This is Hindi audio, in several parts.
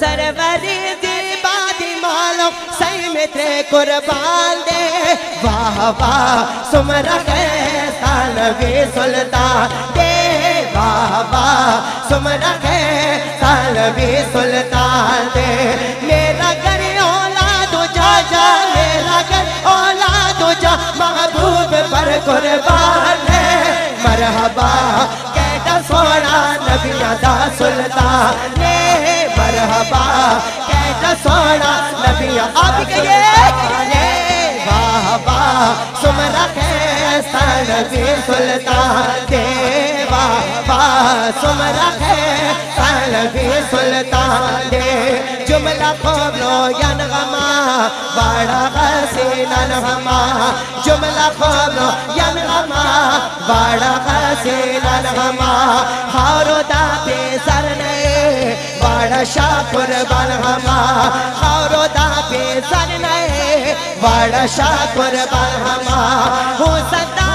सरवरी कुर्बान दे। वाह वाह सुमर सालवी सुल्तान दे। वाह वाह सुमर सालवी सुल्तान दे। मेरा घर औलाद जा जा, मेरा घर औलाद जा महबूब पर कुर्बान है मरहबा कैटा सोना नबिया दा सुल्तान कैसा नबी सुल्तान दे वाह सुमरा कैसा नबी सुल्तान दे, जुमला खोलो यनगमा बड़ा हसीना नगमा जुमला खोलो यनगमा बड़ा हसीना नगमा हारो दाते सरने, बड़ा शाकुर बनहमा। हारो दाते सरने, बड़ा शाकुर बनहमा। हो सदा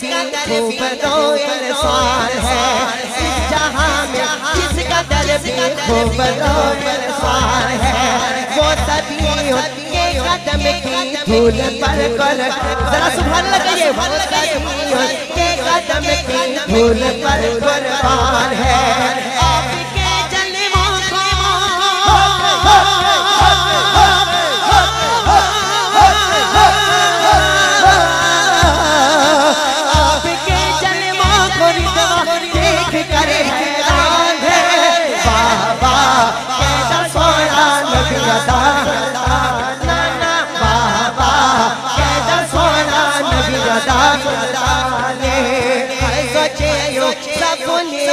भी खूब रोयल सार है इस जहाँ में जिसका दर भी खूब रोयल सार है वो के कदम की धूल पर कर जरा सुभान लगाइए कदम की धूल पर कुर्बान है।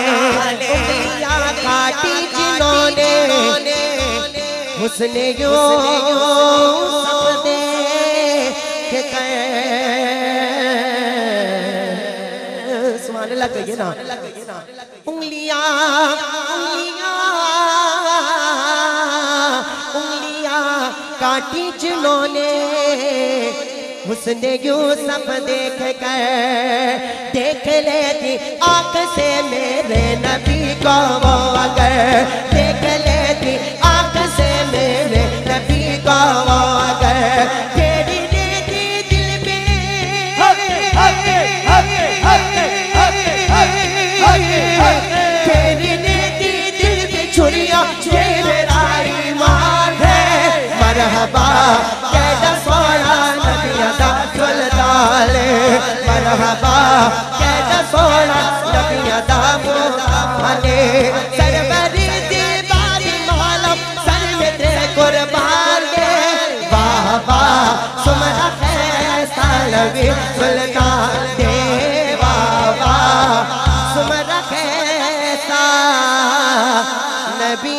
उंगलियाँ काटी जिन्होंने हुस्न यो सब देख कर सुभान अल्लाह ना? उंगलियाँ उंगलियाँ उंगलियाँ काटी जिन्होंने हुस्न यू सब देख कर देख लेती आँख से मेरे नबी को वो अगर कैसा सोना नबी अदा मुहाने सरवरी दीवारी मालम दे। वाह वाह, सुमरा कैसा नबी दे। वाह वाह, सुमरा कैसा नबी